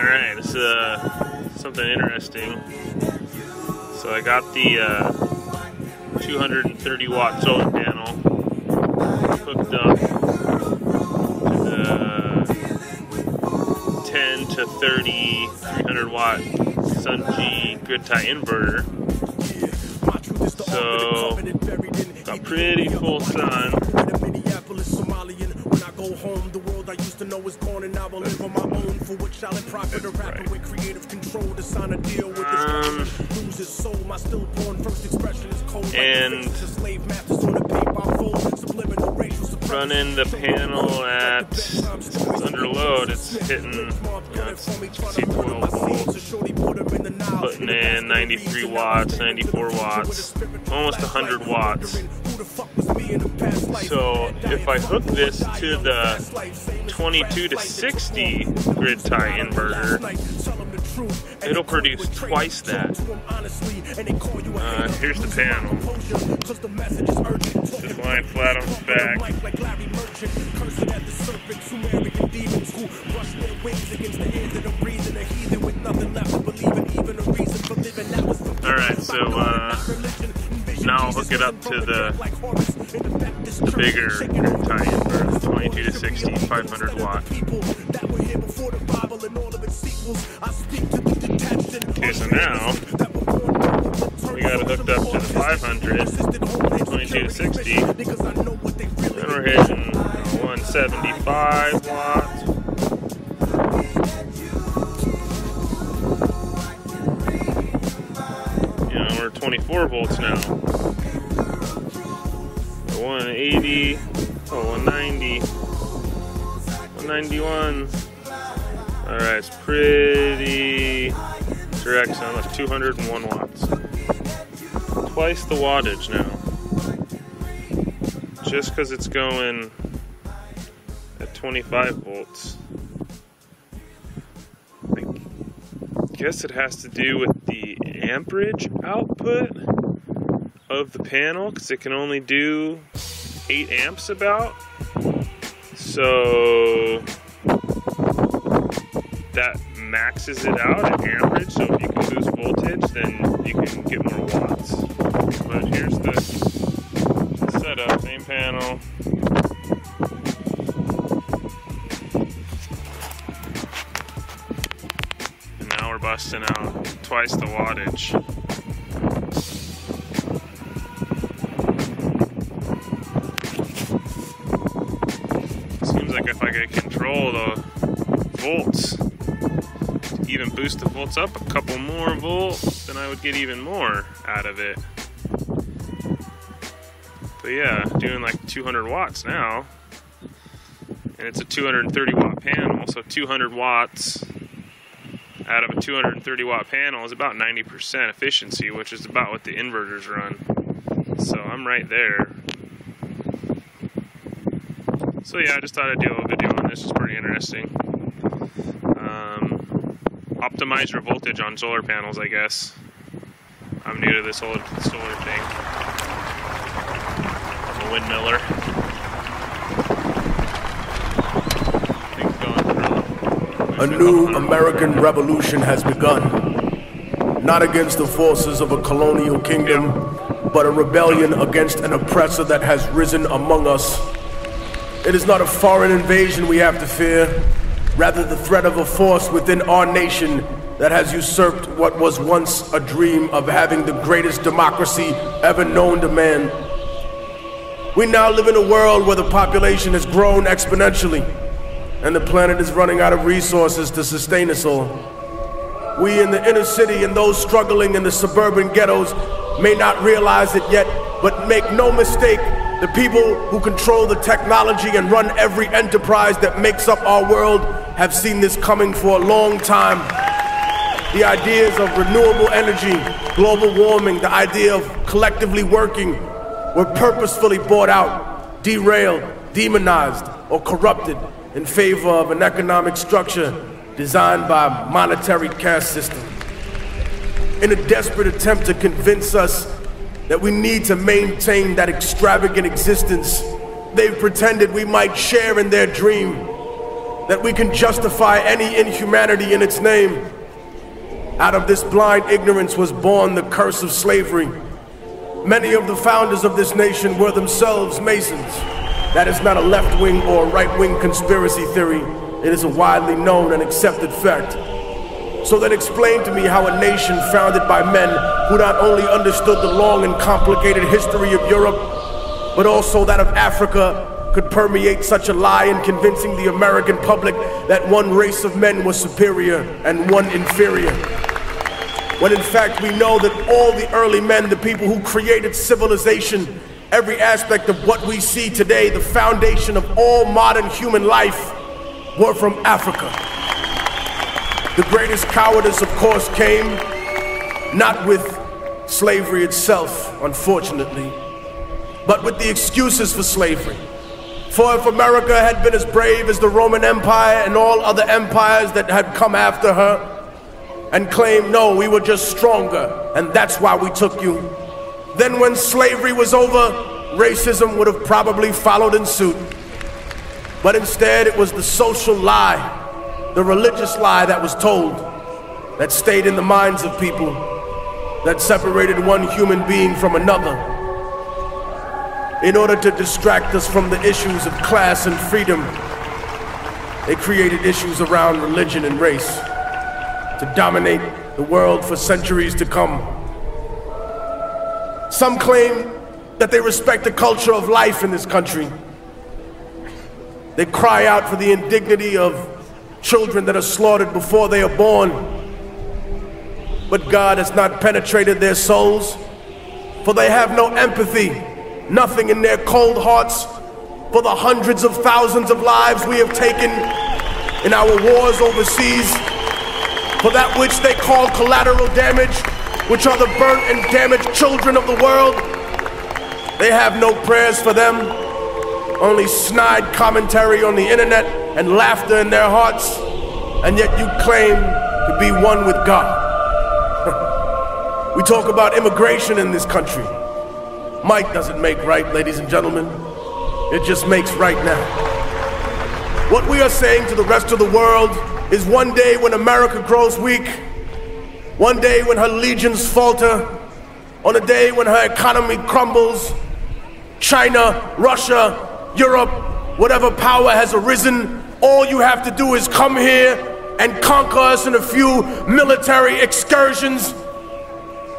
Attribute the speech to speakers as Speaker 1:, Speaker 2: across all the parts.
Speaker 1: Alright, this is uh, something interesting. So I got the uh, 230 watt solar panel hooked up to the 10 to 30 300 watt Sun G grid tie inverter. So got pretty full sun go home. The world I used to know is gone, and I will live on my own. For which I'll profit a rapper with creative control to sign a deal with um, Lose his soul, my stillborn first expression is cold. And slave masters on the paper I fold. Running the panel at under load. It's hitting you know, it's, see 12 volts, putting in 93 watts, 94 watts, almost 100 watts. So if I hook this to the 22 to 60 grid tie inverter, it'll produce twice that. Uh, here's the panel. Just lying flat on its back. Alright, so uh, now hook it up to the, the bigger tie inverter, 22 to 60, 500 watt. Okay, so now we got it hooked up to the 500, 22 to 60. Then we're hitting 175 watts. You know, we're 24 volts now. 191. Alright, it's pretty direct sound. That's 201 watts. Twice the wattage now. Just because it's going at 25 volts. I guess it has to do with the amperage output of the panel because it can only do 8 amps about. So that maxes it out at amperage, so if you can boost voltage, then you can get more watts. But here's the setup, same panel. And now we're busting out twice the wattage. Seems like if I could control the volts even boost the volts up a couple more volts, then I would get even more out of it. But yeah, doing like 200 watts now. And it's a 230 watt panel, so 200 watts out of a 230 watt panel is about 90% efficiency, which is about what the inverters run. So I'm right there. So yeah, I just thought I'd do a video on this. It's pretty interesting optimize your voltage on solar panels, I guess. I'm new to this whole solar thing. I'm a windmiller.
Speaker 2: A new American revolution has begun. Not against the forces of a colonial kingdom, but a rebellion against an oppressor that has risen among us. It is not a foreign invasion we have to fear, rather the threat of a force within our nation that has usurped what was once a dream of having the greatest democracy ever known to man. We now live in a world where the population has grown exponentially, and the planet is running out of resources to sustain us all. We in the inner city and those struggling in the suburban ghettos may not realize it yet, but make no mistake, the people who control the technology and run every enterprise that makes up our world have seen this coming for a long time. The ideas of renewable energy, global warming, the idea of collectively working were purposefully bought out, derailed, demonized, or corrupted in favor of an economic structure designed by a monetary caste system. In a desperate attempt to convince us that we need to maintain that extravagant existence, they've pretended we might share in their dream that we can justify any inhumanity in its name. Out of this blind ignorance was born the curse of slavery. Many of the founders of this nation were themselves Masons. That is not a left wing or right wing conspiracy theory, it is a widely known and accepted fact. So then explain to me how a nation founded by men who not only understood the long and complicated history of Europe, but also that of Africa, could permeate such a lie in convincing the American public that one race of men was superior and one inferior. When in fact we know that all the early men, the people who created civilization, every aspect of what we see today, the foundation of all modern human life, were from Africa. The greatest cowardice, of course, came not with slavery itself, unfortunately, but with the excuses for slavery. For if America had been as brave as the Roman Empire and all other empires that had come after her, and claimed, no, we were just stronger, and that's why we took you, then when slavery was over, racism would have probably followed in suit. But instead, it was the social lie the religious lie that was told, that stayed in the minds of people, that separated one human being from another, in order to distract us from the issues of class and freedom. They created issues around religion and race to dominate the world for centuries to come. Some claim that they respect the culture of life in this country. They cry out for the indignity of children that are slaughtered before they are born. But God has not penetrated their souls, for they have no empathy, nothing in their cold hearts for the hundreds of thousands of lives we have taken in our wars overseas, for that which they call collateral damage, which are the burnt and damaged children of the world. They have no prayers for them, only snide commentary on the internet and laughter in their hearts, and yet you claim to be one with God. we talk about immigration in this country. Might doesn't make right, ladies and gentlemen. It just makes right now. What we are saying to the rest of the world is one day when America grows weak, one day when her legions falter, on a day when her economy crumbles, China, Russia, Europe, whatever power has arisen all you have to do is come here and conquer us in a few military excursions.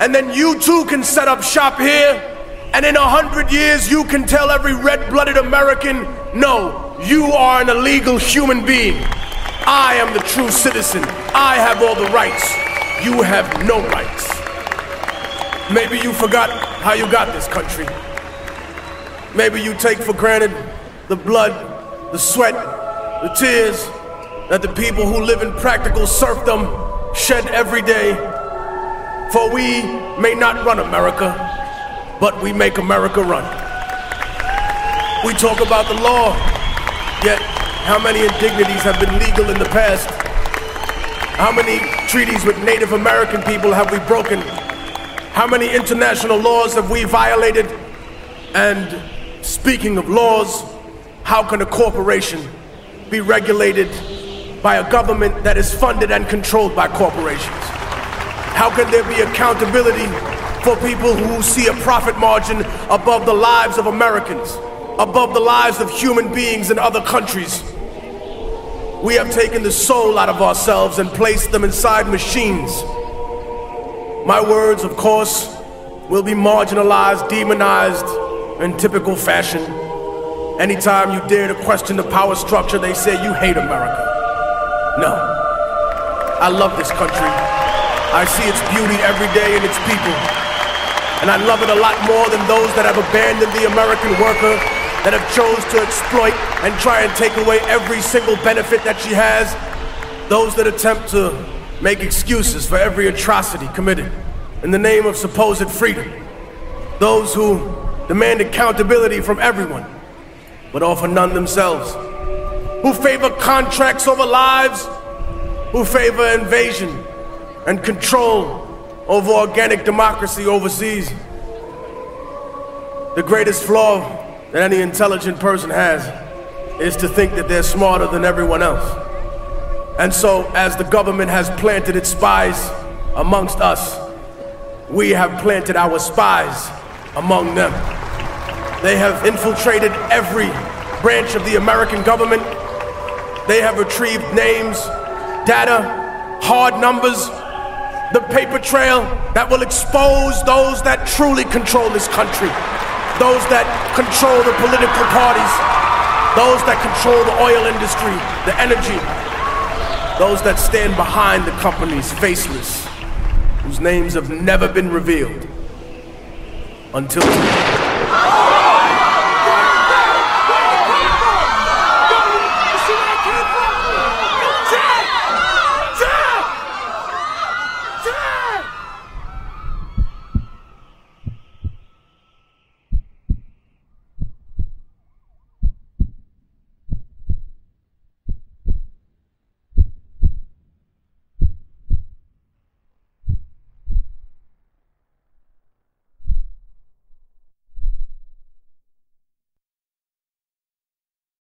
Speaker 2: And then you too can set up shop here. And in a hundred years, you can tell every red blooded American no, you are an illegal human being. I am the true citizen. I have all the rights. You have no rights. Maybe you forgot how you got this country. Maybe you take for granted the blood, the sweat, the tears that the people who live in practical serfdom shed every day. For we may not run America, but we make America run. We talk about the law, yet how many indignities have been legal in the past? How many treaties with Native American people have we broken? How many international laws have we violated? And speaking of laws, how can a corporation be regulated by a government that is funded and controlled by corporations? How can there be accountability for people who see a profit margin above the lives of Americans, above the lives of human beings in other countries? We have taken the soul out of ourselves and placed them inside machines. My words, of course, will be marginalized, demonized in typical fashion. Anytime you dare to question the power structure, they say you hate America. No. I love this country. I see its beauty every day in its people. And I love it a lot more than those that have abandoned the American worker, that have chose to exploit and try and take away every single benefit that she has. Those that attempt to make excuses for every atrocity committed in the name of supposed freedom. Those who demand accountability from everyone but offer none themselves, who favor contracts over lives, who favor invasion and control over organic democracy overseas. The greatest flaw that any intelligent person has is to think that they're smarter than everyone else. And so, as the government has planted its spies amongst us, we have planted our spies among them. They have infiltrated every branch of the American government. They have retrieved names, data, hard numbers, the paper trail that will expose those that truly control this country, those that control the political parties, those that control the oil industry, the energy, those that stand behind the companies faceless, whose names have never been revealed until today.